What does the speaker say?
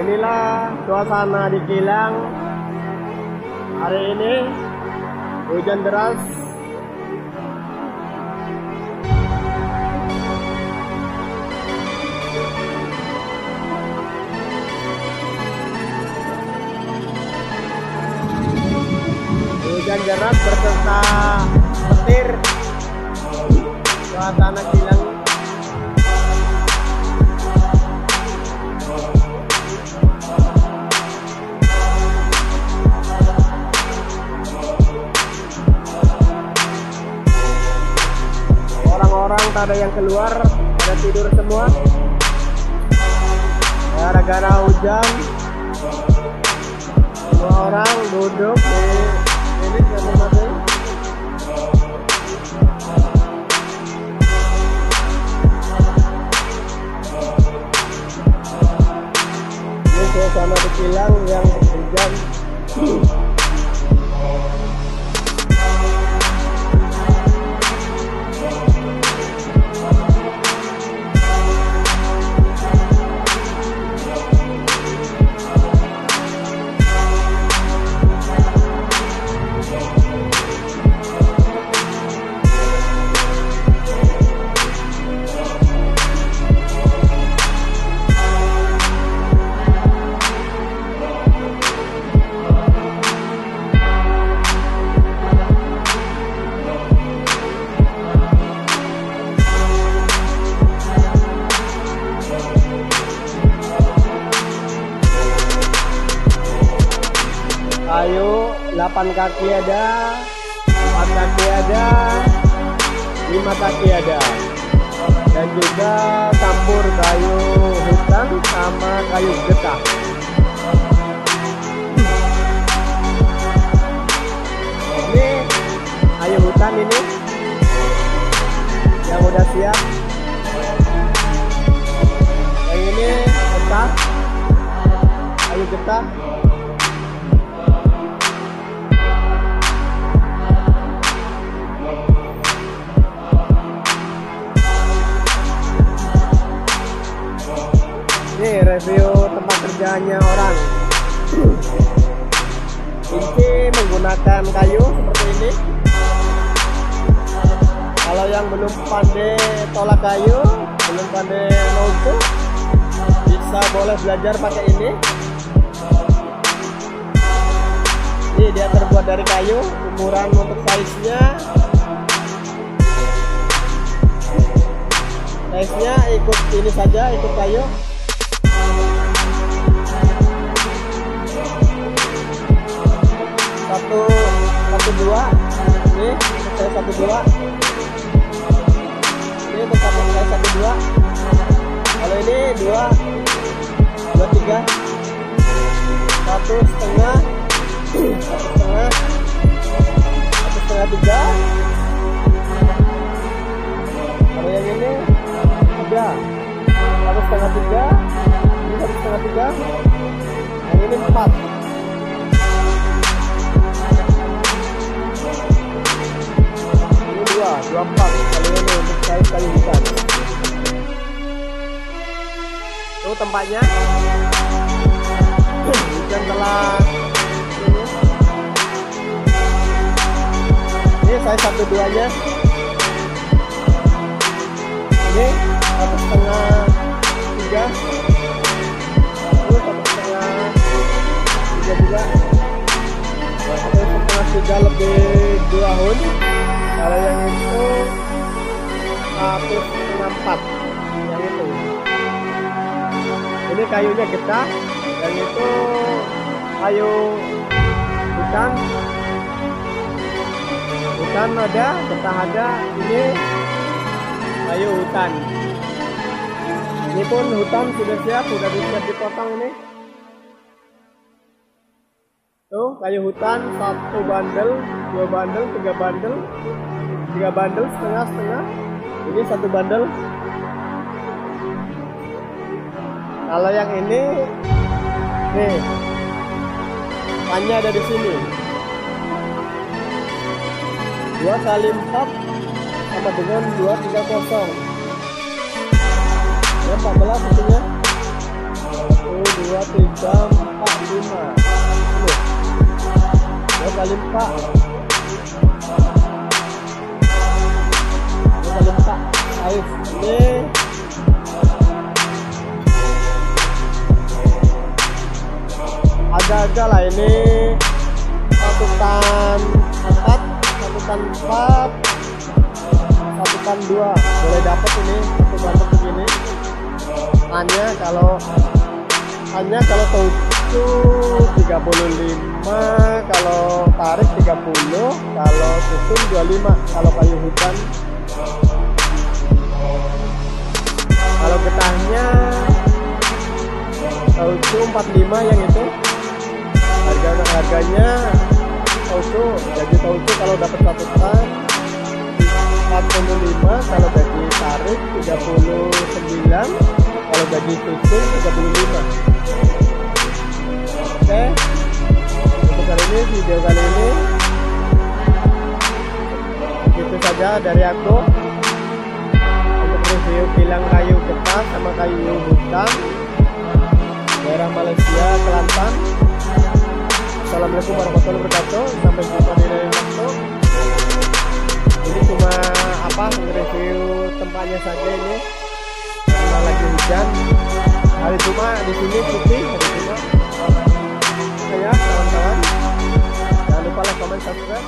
Inilah suasana di Kilang. Hari ini hujan deras. Hujan deras berserta petir. Suasana Kilang orang-orang tak ada yang keluar pada tidur semua. Gara-gara hujan. Semua orang duduk di ini masing-masing ini suasana di kilang yang hujan 8 kaki ada. 4 kaki ada. 5 kaki ada. Dan juga campur kayu hutan sama kayu getah. Ini kayu hutan ini. Yang udah siap. Yang ini getah kayu getah Ini review tempat kerjanya orang. Inci menggunakan kayu seperti ini. Kalau yang belum pandai tolak kayu, belum pandai notebook, bisa boleh belajar pakai ini. Ini dia terbuat dari kayu, ukuran untuk size-nya size-nya ikut ini saja, ikut kayu. Satu satu dua. Ini saya satu dua. Ini satu saya satu dua. Kalau ini dua dua tiga. Satu setengah satu setengah. Satu setengah tiga. Kalau yang ini tiga. Satu setengah tiga. Satu setengah tiga. Yang ini empat ini dua dua empat kalau ini untuk saya kali hutan itu tempatnya. Hujan telah ini ini saya satu duanya ini satu setengah tiga. Ini satu setengah tiga juga. Satu setengah tiga lebih dua hun kalau yang itu satu setengah empat. Yang itu. Ini kayunya getah yang itu kayu hutan. Hutan ada getah ada ini kayu hutan. Ini pun hutan sudah siap sudah siap dipotong ini. Tuh kayu hutan satu bandel dua bandel tiga bandel tiga bandel setengah setengah. Ini satu bandel. Kalau yang ini nih. Hanya ada di sini. Dua kali empat sama dengan dua tiga kosong. Ya empat belas artinya satu dua tiga empat lima. Dua kali empat. Agak-agak lah ini. Satu tan empat satu tan empat satu tan dua. Boleh dapat ini satu dapat begini. Hanya kalau hanya kalau itu 35 kalau tarik 30 kalau susun 25 kalau kayu hutan. Kalau getahnya itu 45 yang itu harga harganya tauco jadi tauco kalau dapat satu tas 45 kalau gaji tarik 39 kalau gaji susun 35 oke. Untuk kali ini video kali ini itu saja dari aku. Untuk review kilang kayu getah sama kayu hutan daerah Malaysia Kelantan Assalamualaikum warahmatullahi wabarakatuh. Sampai jumpa di lain waktu. Ini cuma apa review tempatnya saja ini. Karena lagi hujan. Hari Jumat di sini putih. Hari Jumat. Saya kawan-kawan. Jangan lupa like comment subscribe